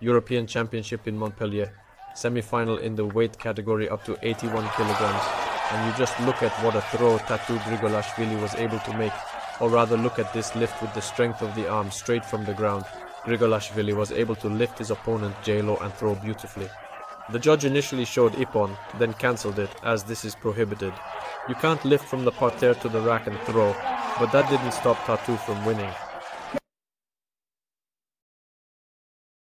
European Championship in Montpellier, semi-final in the weight category up to 81 kilograms. And you just look at what a throw Tato Grigalashvili was able to make, or rather look at this lift with the strength of the arm straight from the ground. Grigalashvili was able to lift his opponent Jalo and throw beautifully. The judge initially showed Ippon, then cancelled it as this is prohibited. You can't lift from the parterre to the rack and throw, but that didn't stop Tato from winning.